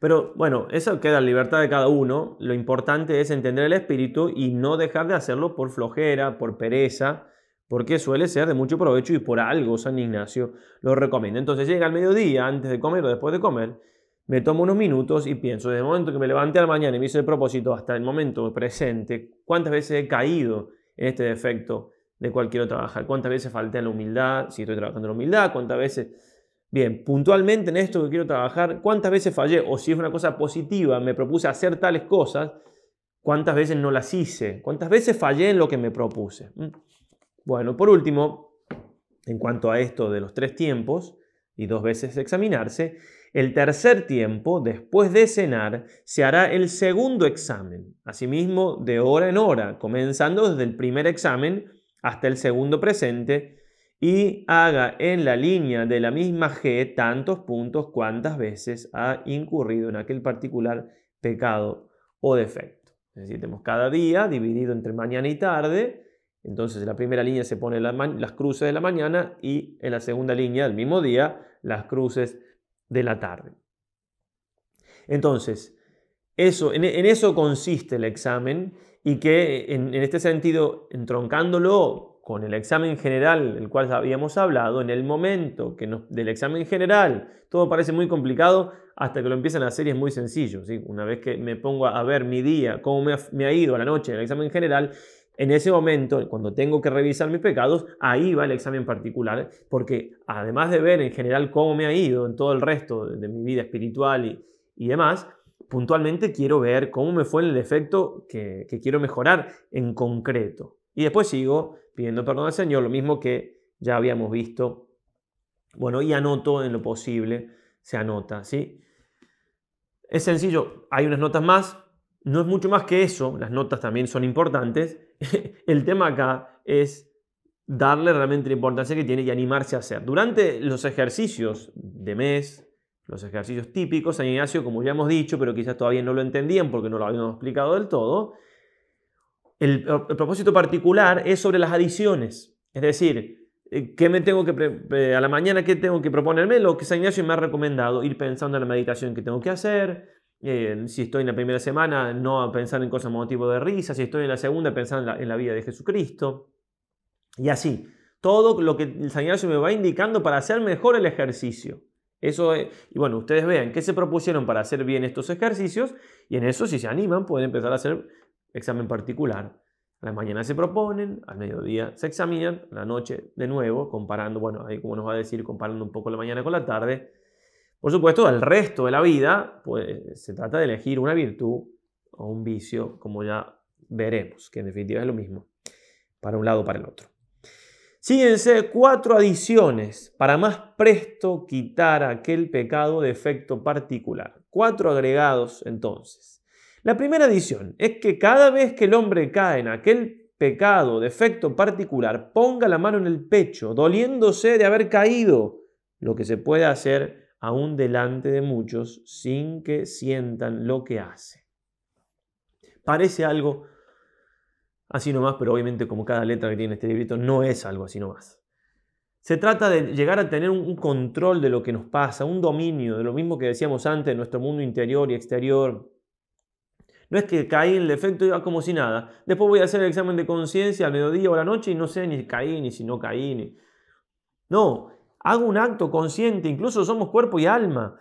Pero bueno, eso queda en libertad de cada uno. Lo importante es entender el espíritu y no dejar de hacerlo por flojera, por pereza, porque suele ser de mucho provecho y por algo San Ignacio lo recomienda. Entonces llega al mediodía, antes de comer o después de comer, me tomo unos minutos y pienso, desde el momento que me levanté a la mañana y me hice el propósito hasta el momento presente, cuántas veces he caído en este defecto de cual quiero trabajar. ¿Cuántas veces falté a la humildad? Si estoy trabajando en la humildad, ¿cuántas veces... Bien, puntualmente en esto que quiero trabajar, ¿cuántas veces fallé? O si es una cosa positiva, me propuse hacer tales cosas, ¿cuántas veces no las hice? ¿Cuántas veces fallé en lo que me propuse? ¿Mm? Bueno, por último, en cuanto a esto de los tres tiempos y dos veces examinarse, el tercer tiempo, después de cenar, se hará el segundo examen, asimismo de hora en hora, comenzando desde el primer examen hasta el segundo presente, y haga en la línea de la misma G tantos puntos cuantas veces ha incurrido en aquel particular pecado o defecto. Es decir, tenemos cada día dividido entre mañana y tarde, entonces en la primera línea se pone las cruces de la mañana y en la segunda línea del mismo día las cruces de la tarde. Entonces, eso, en, eso consiste el examen y que en, este sentido, entroncándolo con el examen general del cual habíamos hablado, en el momento que del examen general todo parece muy complicado, hasta que lo empiezan a hacer y es muy sencillo. ¿sí? Una vez que me pongo a ver mi día, cómo me ha, ido a la noche en el examen general, en ese momento, cuando tengo que revisar mis pecados, ahí va el examen particular, porque además de ver en general cómo me ha ido en todo el resto de, mi vida espiritual y, demás, puntualmente quiero ver cómo me fue el defecto que, que quiero mejorar en concreto. Y después sigo pidiendo perdón al Señor, lo mismo que ya habíamos visto. Bueno, y anoto en lo posible, se anota, ¿sí? Es sencillo, hay unas notas más, no es mucho más que eso, las notas también son importantes. El tema acá es darle realmente la importancia que tiene y animarse a hacer. Durante los ejercicios de mes, los ejercicios típicos, San Ignacio, como ya hemos dicho, pero quizás todavía no lo entendían porque no lo habíamos explicado del todo, el, propósito particular es sobre las adiciones. Es decir, eh, ¿qué me tengo que a la mañana qué tengo que proponerme? Lo que San Ignacio me ha recomendado, ir pensando en la meditación que tengo que hacer, eh, si estoy en la primera semana, no pensar en cosas motivo de risa. Si estoy en la segunda, pensar en la, vida de Jesucristo. Y así, todo lo que el San Ignacio me va indicando para hacer mejor el ejercicio. Eso y bueno, ustedes vean qué se propusieron para hacer bien estos ejercicios y en eso si se animan pueden empezar a hacer examen particular. A la mañana se proponen, al mediodía se examinan, a la noche de nuevo, comparando, bueno, ahí como nos va a decir, comparando un poco la mañana con la tarde, por supuesto, el resto de la vida, pues se trata de elegir una virtud o un vicio, como ya veremos, que en definitiva es lo mismo, para un lado o para el otro. Síguense cuatro adiciones para más presto quitar aquel pecado de efecto particular. Cuatro agregados entonces. La primera adición es que cada vez que el hombre cae en aquel pecado de efecto particular, ponga la mano en el pecho, doliéndose de haber caído, lo que se puede hacer aún delante de muchos sin que sientan lo que hace. Parece algo así nomás, pero obviamente como cada letra que tiene este librito no es algo así nomás. Se trata de llegar a tener un control de lo que nos pasa, un dominio, de lo mismo que decíamos antes, nuestro mundo interior y exterior. No es que caí en el defecto y va como si nada. Después voy a hacer el examen de conciencia al mediodía o a la noche y no sé ni si caí, ni si no caí. Ni... No, hago un acto consciente, incluso somos cuerpo y alma.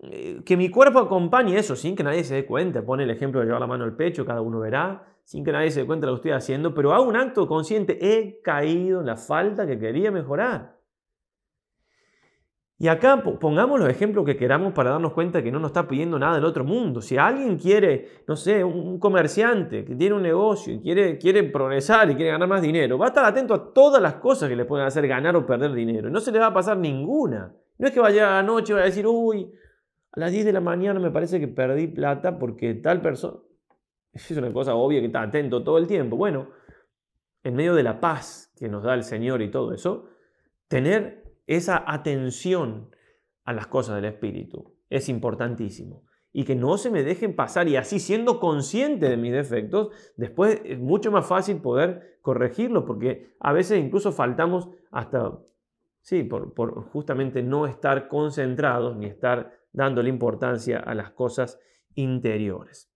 Eh, que mi cuerpo acompañe eso sin que nadie se dé cuenta. Pone el ejemplo de llevar la mano al pecho, cada uno verá, sin que nadie se dé cuenta de lo que estoy haciendo, pero hago un acto consciente. He caído en la falta que quería mejorar. Y acá pongamos los ejemplos que queramos para darnos cuenta que no nos está pidiendo nada del otro mundo. Si alguien quiere, no sé, un comerciante que tiene un negocio y quiere, quiere progresar y quiere ganar más dinero, va a estar atento a todas las cosas que le pueden hacer ganar o perder dinero. No se le va a pasar ninguna. No es que vaya a la noche y vaya a decir, uy, a las 10 de la mañana me parece que perdí plata porque tal persona... Es una cosa obvia que está atento todo el tiempo. Bueno, en medio de la paz que nos da el Señor y todo eso, tener esa atención a las cosas del Espíritu es importantísimo. Y que no se me dejen pasar y así siendo consciente de mis defectos, después es mucho más fácil poder corregirlo porque a veces incluso faltamos hasta, sí, por, por justamente no estar concentrados ni estar dándole importancia a las cosas interiores.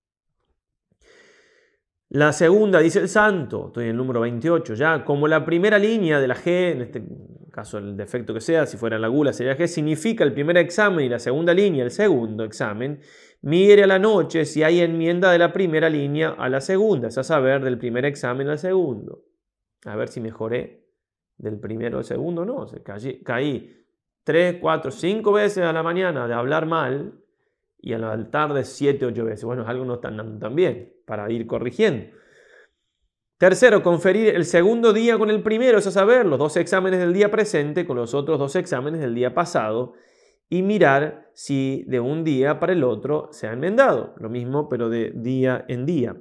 La segunda, dice el santo, estoy en el número 28 ya, como la primera línea de la G, en este caso el defecto que sea, si fuera la gula sería G, significa el primer examen y la segunda línea, el segundo examen, mire a la noche si hay enmienda de la primera línea a la segunda, es a saber, del primer examen al segundo. A ver si mejoré del primero al segundo, no, caí, caí 3, 4, 5 veces a la mañana de hablar mal y a la tarde 7, 8 veces. Bueno, algo no están dando tan bien para ir corrigiendo. Tercero, conferir el segundo día con el primero, es a saber, los dos exámenes del día presente con los otros dos exámenes del día pasado y mirar si de un día para el otro se ha enmendado. Lo mismo, pero de día en día.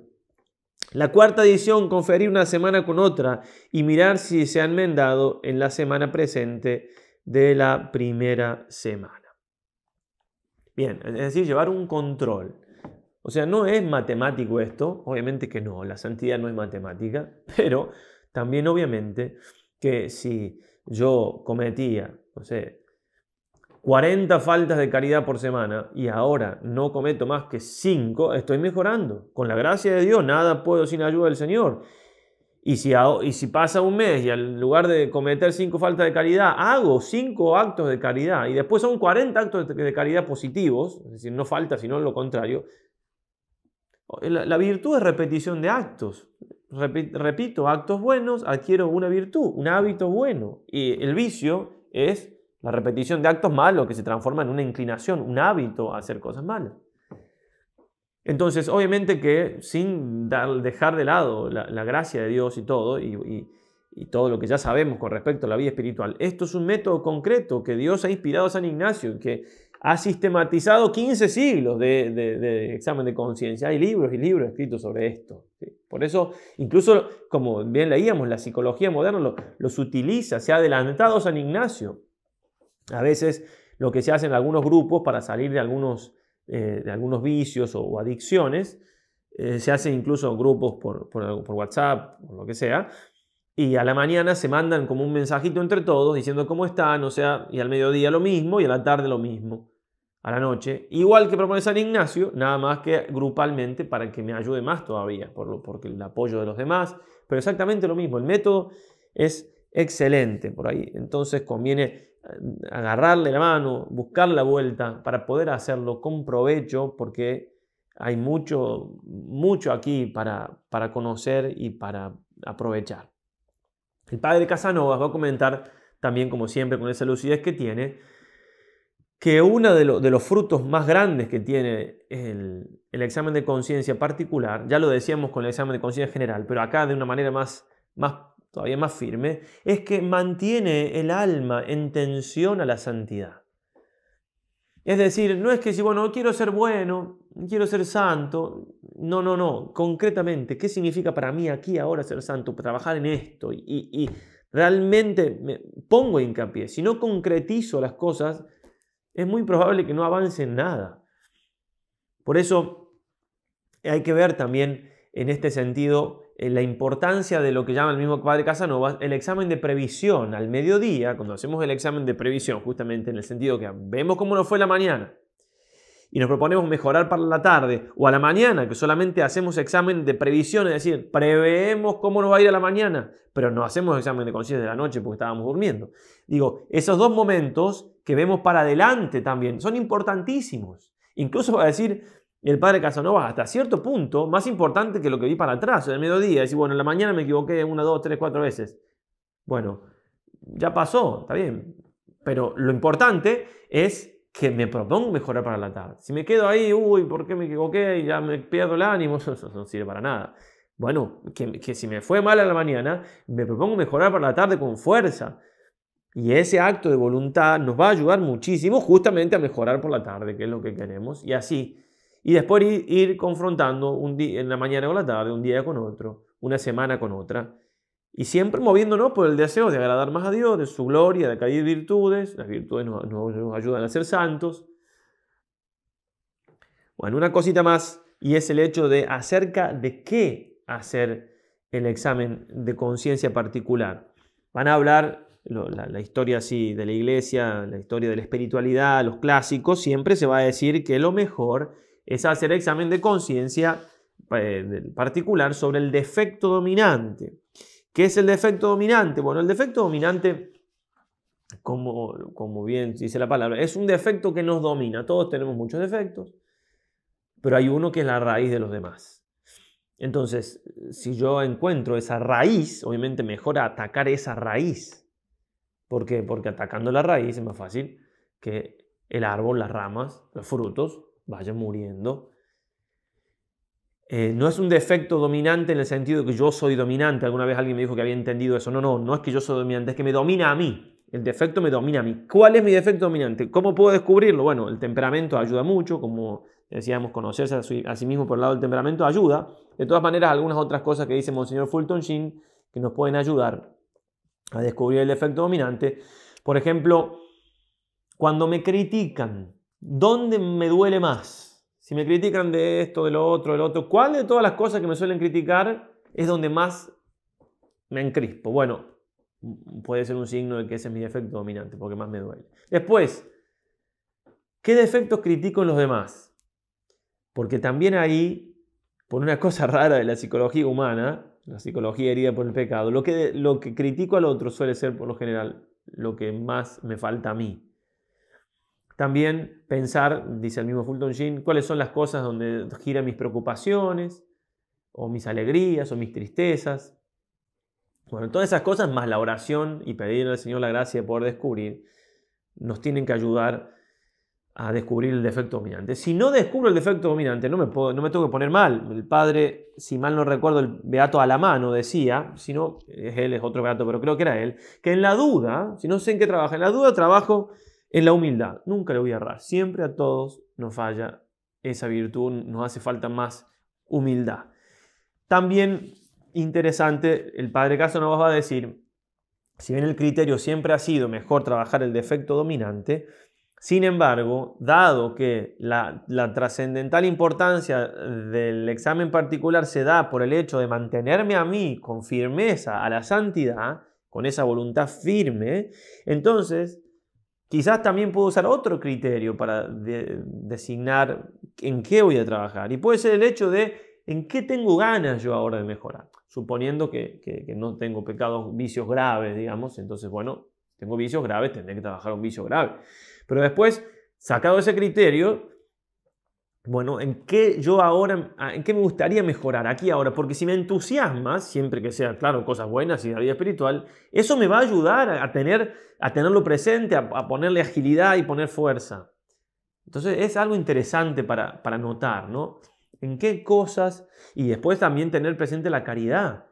La cuarta edición, conferir una semana con otra y mirar si se ha enmendado en la semana presente de la primera semana. Bien, es decir, llevar un control. O sea, no es matemático esto, obviamente que no, la santidad no es matemática, pero también obviamente que si yo cometía, no sé, 40 faltas de caridad por semana y ahora no cometo más que 5, estoy mejorando. Con la gracia de Dios, nada puedo sin ayuda del Señor. Y si, y si pasa un mes y en lugar de cometer cinco faltas de caridad, hago cinco actos de caridad y después son 40 actos de caridad positivos, es decir, no falta sino lo contrario, la, virtud es repetición de actos. repito, actos buenos, adquiero una virtud, un hábito bueno. Y el vicio es la repetición de actos malos que se transforma en una inclinación, un hábito a hacer cosas malas. Entonces, obviamente que sin dejar de lado la, gracia de Dios y todo, y, todo lo que ya sabemos con respecto a la vida espiritual, esto es un método concreto que Dios ha inspirado a San Ignacio, que ha sistematizado 15 siglos de, examen de conciencia. Hay libros y libros escritos sobre esto. Por eso, incluso, como bien leíamos, la psicología moderna los utiliza, se ha adelantado San Ignacio. A veces lo que se hace en algunos grupos para salir de algunos eh, vicios o, adicciones. Eh, se hacen incluso grupos por, WhatsApp o lo que sea. Y a la mañana se mandan como un mensajito entre todos diciendo cómo están, o sea, y al mediodía lo mismo y a la tarde lo mismo, a la noche. Igual que propone San Ignacio, nada más que grupalmente para que me ayude más todavía, por lo, porque el apoyo de los demás, pero exactamente lo mismo. El método es excelente por ahí, entonces conviene agarrarle la mano, buscar la vuelta para poder hacerlo con provecho porque hay mucho, mucho aquí para, para conocer y para aprovechar. El padre Casanova va a comentar también, como siempre, con esa lucidez que tiene, que uno de, los frutos más grandes que tiene el, el examen de conciencia particular, ya lo decíamos con el examen de conciencia general, pero acá de una manera más, más todavía más firme, es que mantiene el alma en tensión a la santidad. Es decir, no es que si, bueno, quiero ser bueno, quiero ser santo. No, no, no. Concretamente, ¿qué significa para mí aquí ahora ser santo? Trabajar en esto. Y, realmente me pongo hincapié. Si no concretizo las cosas, es muy probable que no avance en nada. Por eso hay que ver también en este sentido eh, la importancia de lo que llama el mismo padre Casanova, el examen de previsión al mediodía, cuando hacemos el examen de previsión, justamente en el sentido que vemos cómo nos fue la mañana y nos proponemos mejorar para la tarde o a la mañana, que solamente hacemos examen de previsión, es decir, preveemos cómo nos va a ir a la mañana, pero no hacemos examen de conciencia de la noche porque estábamos durmiendo. Digo, esos dos momentos que vemos para adelante también son importantísimos. Incluso va a decir, el padre Casanova, hasta cierto punto, más importante que lo que vi para atrás, en el mediodía. Decir, bueno, en la mañana me equivoqué una, dos, tres, cuatro veces. Bueno, ya pasó, está bien. Pero lo importante es que me propongo mejorar para la tarde. Si me quedo ahí, uy, ¿por qué me equivoqué? Y ya me pierdo el ánimo, eso, no sirve para nada. Bueno, que, si me fue mal a la mañana, me propongo mejorar para la tarde con fuerza. Y ese acto de voluntad nos va a ayudar muchísimo justamente a mejorar por la tarde, que es lo que queremos. Y así y después ir, confrontando un día, en la mañana o la tarde, un día con otro, una semana con otra. Y siempre moviéndonos por el deseo de agradar más a Dios, de su gloria, de caer virtudes. Las virtudes nos, nos ayudan a ser santos. Bueno, una cosita más, y es el hecho de acerca de qué hacer el examen de conciencia particular. Van a hablar la, historia así de la iglesia, la historia de la espiritualidad, los clásicos, siempre se va a decir que lo mejor es hacer examen de conciencia eh, particular sobre el defecto dominante. ¿Qué es el defecto dominante? Bueno, el defecto dominante, como, como bien dice la palabra, es un defecto que nos domina. Todos tenemos muchos defectos, pero hay uno que es la raíz de los demás. Entonces, si yo encuentro esa raíz, obviamente mejor atacar esa raíz. ¿Por qué? Porque atacando la raíz es más fácil que el árbol, las ramas, los frutos vaya muriendo. Eh, no es un defecto dominante en el sentido de que yo soy dominante. Alguna vez alguien me dijo que había entendido eso. No, no, no es que yo soy dominante, es que me domina a mí. El defecto me domina a mí. ¿Cuál es mi defecto dominante? ¿Cómo puedo descubrirlo? Bueno, el temperamento ayuda mucho, como decíamos, conocerse a, sí mismo por el lado del temperamento ayuda. De todas maneras, algunas otras cosas que dice Monseñor Fulton Sheen que nos pueden ayudar a descubrir el defecto dominante. Por ejemplo, cuando me critican, ¿Dónde me duele más? Si me critican de esto, de lo otro, del otro, ¿cuál de todas las cosas que me suelen criticar es donde más me encrispo? Bueno, puede ser un signo de que ese es mi defecto dominante, porque más me duele. Después, ¿qué defectos critico en los demás? Porque también ahí, por una cosa rara de la psicología humana, la psicología herida por el pecado, lo que, lo que critico al otro suele ser por lo general lo que más me falta a mí. También pensar, dice el mismo Fulton Sheen, cuáles son las cosas donde giran mis preocupaciones, o mis alegrías, o mis tristezas. Bueno, todas esas cosas, más la oración y pedirle al Señor la gracia de poder descubrir, nos tienen que ayudar a descubrir el defecto dominante. Si no descubro el defecto dominante, no me, puedo, tengo que poner mal. El padre, si mal no recuerdo, el beato a la mano decía, si no, es él, es otro beato, pero creo que era él, que en la duda, si no sé en qué trabaja, en la duda trabajo en la humildad, nunca le voy a errar. Siempre a todos nos falla esa virtud, nos hace falta más humildad. También interesante, el padre Caso nos va a decir, si bien el criterio siempre ha sido mejor trabajar el defecto dominante, sin embargo, dado que la trascendental importancia del examen particular se da por el hecho de mantenerme a mí con firmeza a la santidad, con esa voluntad firme, entonces Quizás también puedo usar otro criterio para designar en qué voy a trabajar. Y puede ser el hecho de en qué tengo ganas yo ahora de mejorar. Suponiendo que, que no tengo pecados, vicios graves, digamos. Entonces, bueno, tengo vicios graves, tendré que trabajar un vicio grave. Pero después, sacado ese criterio, bueno, ¿en qué yo ahora, en qué me gustaría mejorar aquí ahora? Porque si me entusiasma, siempre que sea, claro, cosas buenas y la vida espiritual, eso me va a ayudar a, tener, a tenerlo presente, a, ponerle agilidad y poner fuerza. Entonces es algo interesante para, para notar, ¿no? En qué cosas, y después también tener presente la caridad,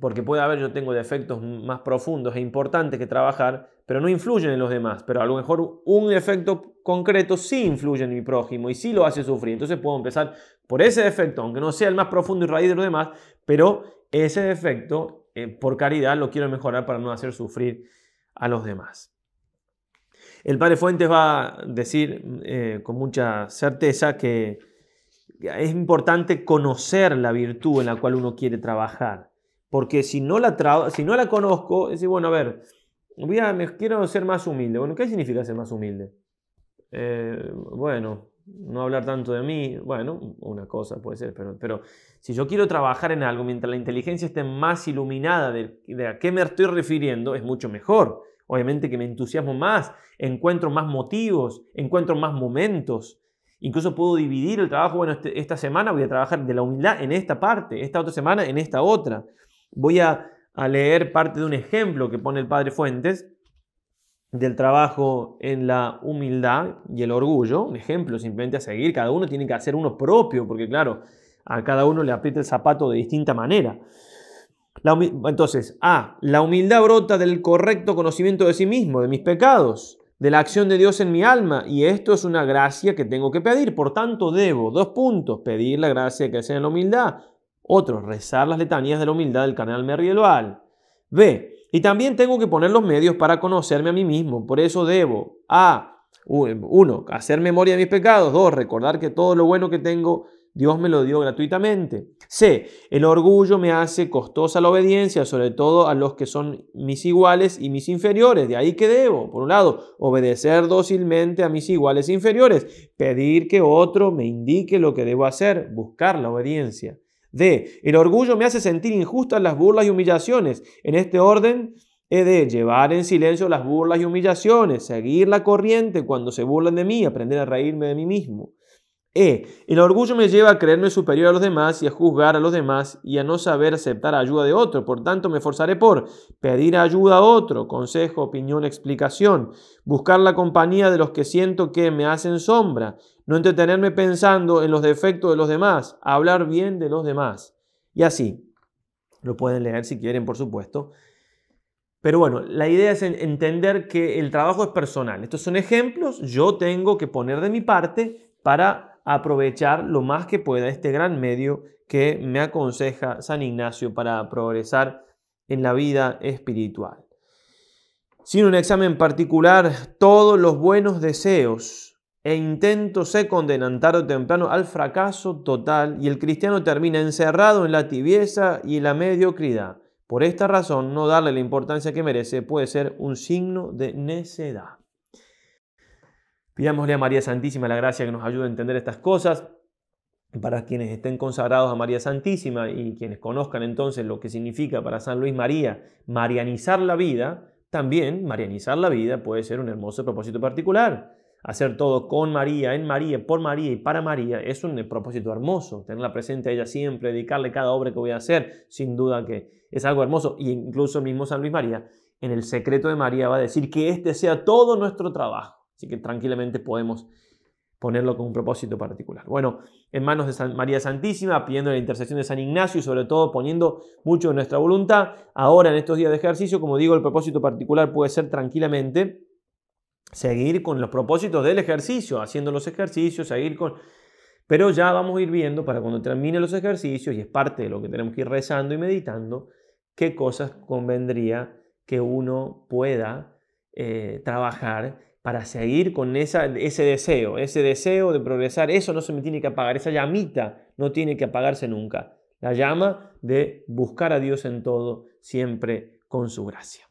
porque puede haber, yo tengo defectos más profundos e importantes que trabajar, pero no influyen en los demás. Pero a lo mejor un efecto concreto sí influye en mi prójimo y sí lo hace sufrir. Entonces puedo empezar por ese defecto, aunque no sea el más profundo y raíz de los demás, pero ese defecto, eh, por caridad, lo quiero mejorar para no hacer sufrir a los demás. El padre Fuentes va a decir eh, con mucha certeza que es importante conocer la virtud en la cual uno quiere trabajar. Porque si no la, si no la conozco, es decir, bueno, a ver, voy a, me quiero ser más humilde. Bueno, ¿qué significa ser más humilde? Eh, bueno, no hablar tanto de mí, bueno, una cosa puede ser, pero, si yo quiero trabajar en algo mientras la inteligencia esté más iluminada de, a qué me estoy refiriendo, es mucho mejor. Obviamente que me entusiasmo más, encuentro más motivos, encuentro más momentos. Incluso puedo dividir el trabajo, bueno, este, esta semana voy a trabajar de la humildad en esta parte, esta otra semana en esta otra. Voy a leer parte de un ejemplo que pone el padre Fuentes del trabajo en la humildad y el orgullo, un ejemplo simplemente a seguir, cada uno tiene que hacer uno propio, porque claro, a cada uno le aprieta el zapato de distinta manera. entonces, A, la humildad brota del correcto conocimiento de sí mismo, de mis pecados, de la acción de Dios en mi alma, y esto es una gracia que tengo que pedir, por tanto debo, dos puntos, pedir la gracia que sea en la humildad, otro, rezar las letanías de la humildad del canal Merrielval. B, y también tengo que poner los medios para conocerme a mí mismo. Por eso debo A, uno, hacer memoria de mis pecados. Dos, recordar que todo lo bueno que tengo Dios me lo dio gratuitamente. C, el orgullo me hace costosa la obediencia, sobre todo a los que son mis iguales y mis inferiores. De ahí que debo, por un lado, obedecer dócilmente a mis iguales e inferiores, pedir que otro me indique lo que debo hacer, buscar la obediencia. D. El orgullo me hace sentir injustas las burlas y humillaciones. En este orden, he de llevar en silencio las burlas y humillaciones, seguir la corriente cuando se burlan de mí, aprender a reírme de mí mismo. E. El orgullo me lleva a creerme superior a los demás y a juzgar a los demás y a no saber aceptar ayuda de otro. Por tanto, me esforzaré por pedir ayuda a otro, consejo, opinión, explicación, buscar la compañía de los que siento que me hacen sombra, no entretenerme pensando en los defectos de los demás, hablar bien de los demás. Y así. Lo pueden leer si quieren, por supuesto. Pero bueno, la idea es entender que el trabajo es personal. Estos son ejemplos. Yo tengo que poner de mi parte para aprovechar lo más que pueda este gran medio que me aconseja San Ignacio para progresar en la vida espiritual. Sin un examen particular, todos los buenos deseos e intentos se condenan tarde o temprano al fracaso total y el cristiano termina encerrado en la tibieza y la mediocridad. Por esta razón, no darle la importancia que merece puede ser un signo de necedad. Pidámosle a María Santísima la gracia que nos ayude a entender estas cosas. Para quienes estén consagrados a María Santísima y quienes conozcan entonces lo que significa para San Luis María marianizar la vida, también marianizar la vida puede ser un hermoso propósito particular. Hacer todo con María, en María, por María y para María es un propósito hermoso. Tenerla presente a ella siempre, dedicarle cada obra que voy a hacer, sin duda que es algo hermoso. Y incluso mismo San Luis María, en el secreto de María, va a decir que este sea todo nuestro trabajo Así que tranquilamente podemos ponerlo con un propósito particular. Bueno, en manos de San María Santísima, pidiendo la intercesión de San Ignacio y sobre todo poniendo mucho de nuestra voluntad. Ahora, en estos días de ejercicio, como digo, el propósito particular puede ser tranquilamente seguir con los propósitos del ejercicio, haciendo los ejercicios, seguir con... Pero ya vamos a ir viendo para cuando termine los ejercicios, y es parte de lo que tenemos que ir rezando y meditando, qué cosas convendría que uno pueda eh, trabajar para seguir con ese deseo, ese deseo de progresar, eso no se me tiene que apagar, esa llamita no tiene que apagarse nunca. La llama de buscar a Dios en todo, siempre con su gracia.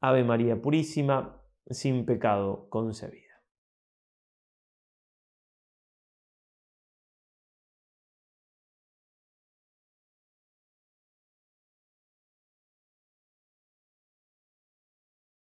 Ave María Purísima, sin pecado concebida.